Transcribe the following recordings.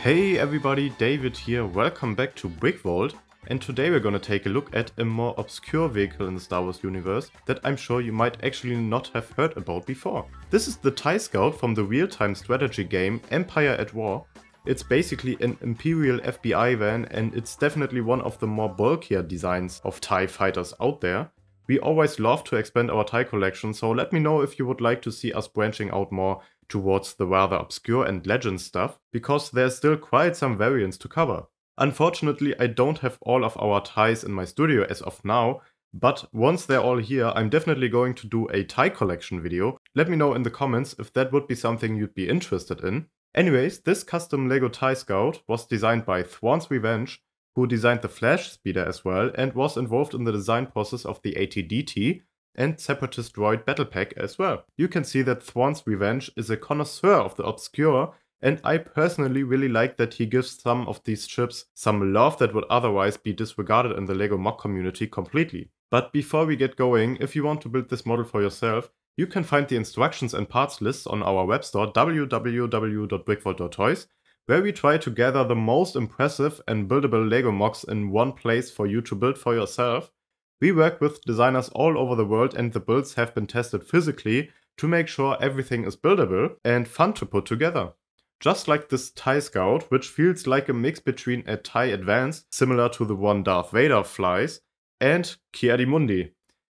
Hey everybody, David here, welcome back to Brickvault and today we're gonna take a look at a more obscure vehicle in the Star Wars universe that I'm sure you might actually not have heard about before. This is the TIE Scout from the real-time strategy game Empire at War. It's basically an Imperial FBI van and it's definitely one of the more bulkier designs of TIE fighters out there. We always love to expand our TIE collection, so let me know if you would like to see us branching out more towards the rather obscure and legend stuff, because there's still quite some variants to cover. Unfortunately, I don't have all of our ties in my studio as of now, but once they're all here, I'm definitely going to do a tie collection video. Let me know in the comments if that would be something you'd be interested in. Anyways, this custom LEGO TIE Scout was designed by Thrawn's Revenge, who designed the Flash Speeder as well and was involved in the design process of the ATDT, and Separatist Droid Battle Pack as well. You can see that Thrawn's Revenge is a connoisseur of the obscure and I personally really like that he gives some of these ships some love that would otherwise be disregarded in the LEGO MOC community completely. But before we get going, if you want to build this model for yourself, you can find the instructions and parts lists on our web store www.brickvault.toys, where we try to gather the most impressive and buildable LEGO MOCs in one place for you to build for yourself. We work with designers all over the world and the builds have been tested physically to make sure everything is buildable and fun to put together. Just like this TIE Scout, which feels like a mix between a TIE Advanced, similar to the one Darth Vader flies, and Ki-Adi-Mundi.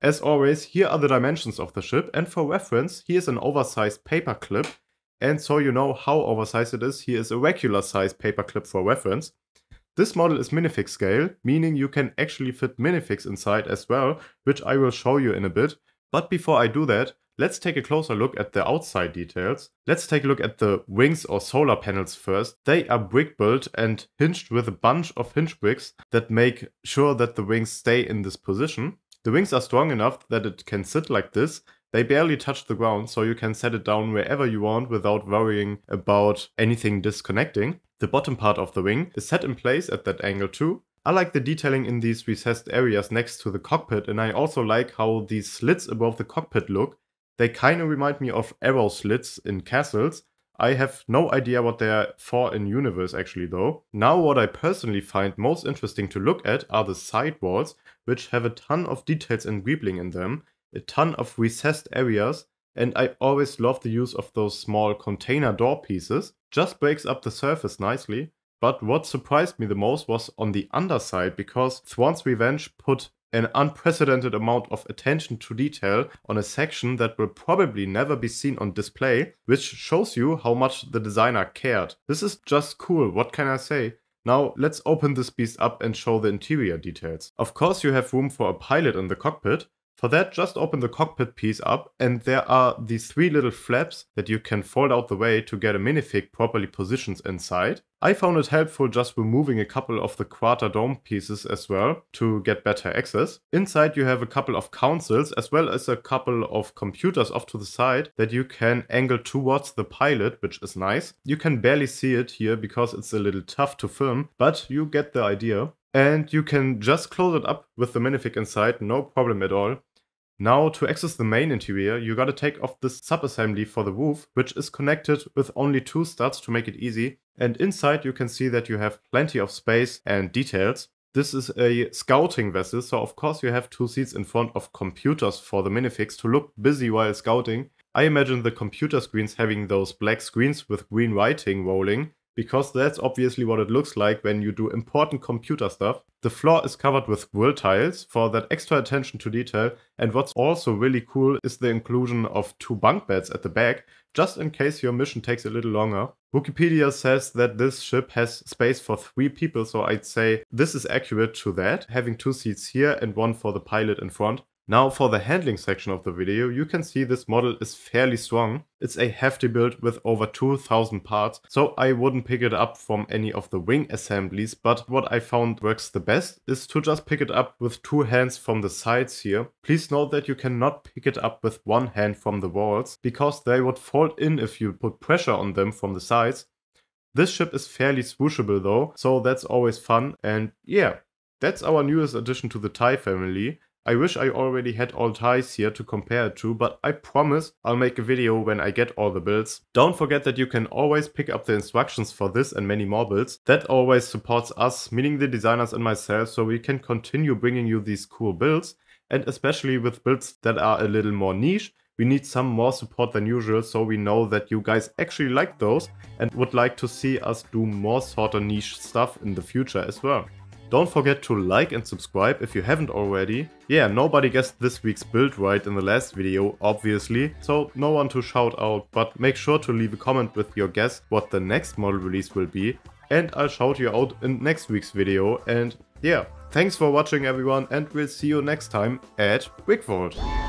As always, here are the dimensions of the ship, and for reference, here's an oversized paperclip, and so you know how oversized it is, here is a regular size paperclip for reference. This model is minifig scale, meaning you can actually fit minifigs inside as well, which I will show you in a bit. But before I do that, let's take a closer look at the outside details. Let's take a look at the wings or solar panels first. They are brick built and hinged with a bunch of hinge bricks that make sure that the wings stay in this position. The wings are strong enough that it can sit like this they barely touch the ground, so you can set it down wherever you want without worrying about anything disconnecting. The bottom part of the wing is set in place at that angle too. I like the detailing in these recessed areas next to the cockpit and I also like how these slits above the cockpit look. They kinda remind me of arrow slits in castles. I have no idea what they're for in universe actually though. Now what I personally find most interesting to look at are the side walls, which have a ton of details and greebling in them a ton of recessed areas and I always love the use of those small container door pieces. Just breaks up the surface nicely. But what surprised me the most was on the underside because Thrawn's Revenge put an unprecedented amount of attention to detail on a section that will probably never be seen on display, which shows you how much the designer cared. This is just cool, what can I say? Now let's open this beast up and show the interior details. Of course you have room for a pilot in the cockpit, for that, just open the cockpit piece up and there are these three little flaps that you can fold out the way to get a minifig properly positioned inside. I found it helpful just removing a couple of the quarter dome pieces as well to get better access. Inside you have a couple of consoles as well as a couple of computers off to the side that you can angle towards the pilot, which is nice. You can barely see it here because it's a little tough to film, but you get the idea. And you can just close it up with the minifig inside, no problem at all. Now to access the main interior, you gotta take off this subassembly for the roof, which is connected with only two studs to make it easy. And inside you can see that you have plenty of space and details. This is a scouting vessel, so of course you have two seats in front of computers for the minifigs to look busy while scouting. I imagine the computer screens having those black screens with green writing rolling, because that's obviously what it looks like when you do important computer stuff. The floor is covered with grill tiles for that extra attention to detail and what's also really cool is the inclusion of two bunk beds at the back, just in case your mission takes a little longer. Wikipedia says that this ship has space for three people, so I'd say this is accurate to that, having two seats here and one for the pilot in front. Now for the handling section of the video, you can see this model is fairly strong. It's a hefty build with over 2000 parts, so I wouldn't pick it up from any of the wing assemblies, but what I found works the best is to just pick it up with two hands from the sides here. Please note that you cannot pick it up with one hand from the walls, because they would fold in if you put pressure on them from the sides. This ship is fairly swooshable though, so that's always fun, and yeah, that's our newest addition to the TIE family. I wish I already had all ties here to compare it to, but I promise I'll make a video when I get all the builds. Don't forget that you can always pick up the instructions for this and many more builds. That always supports us, meaning the designers and myself, so we can continue bringing you these cool builds. And especially with builds that are a little more niche, we need some more support than usual so we know that you guys actually like those and would like to see us do more sort of niche stuff in the future as well. Don't forget to like and subscribe if you haven't already. Yeah, nobody guessed this week's build right in the last video, obviously, so no one to shout out, but make sure to leave a comment with your guess what the next model release will be, and I'll shout you out in next week's video, and yeah, thanks for watching everyone, and we'll see you next time at Brickvault.